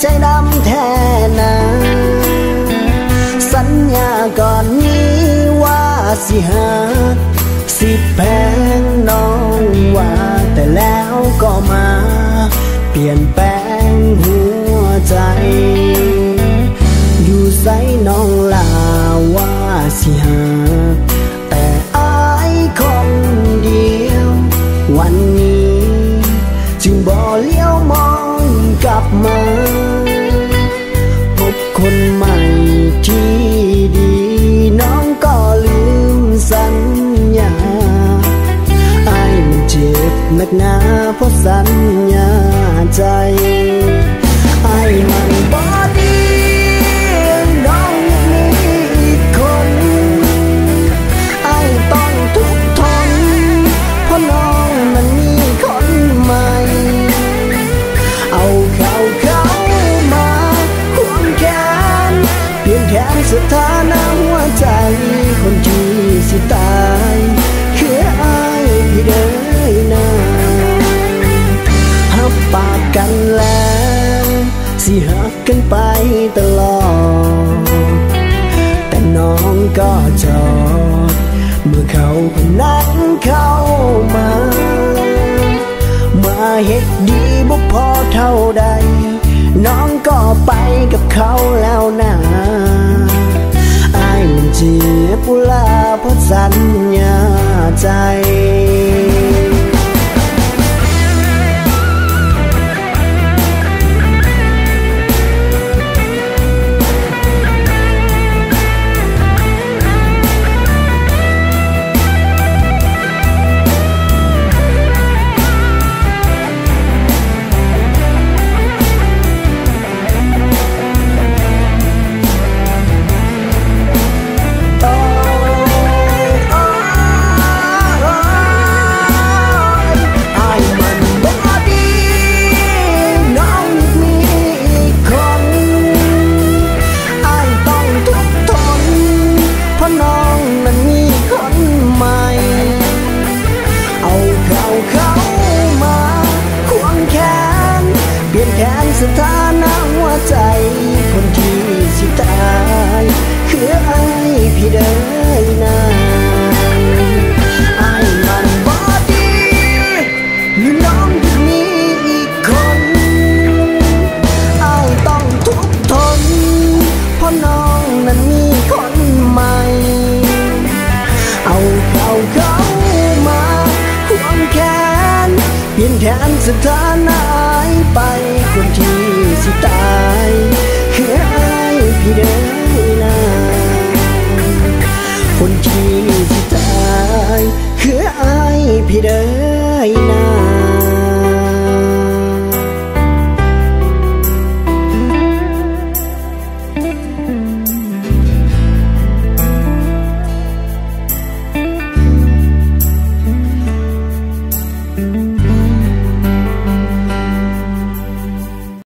ใจดำแท้นาสัญญาก่อนนี้ว่าสิหา สิแพงน้องว่าแต่แล้วก็มา เปลี่ยนแปลงหัวใจ อยู่ใสน้องลาว่าสิหา นักหนาเพราะสัญญาใจไอ้มัน ตลอด แต่น้องก็จอด เมื่อเขาคนนั้นเข้ามา มาเฮ็ดดีบ่พอเท่าใด น้องก็ไปกับเขาานสถานะหายไปคนที่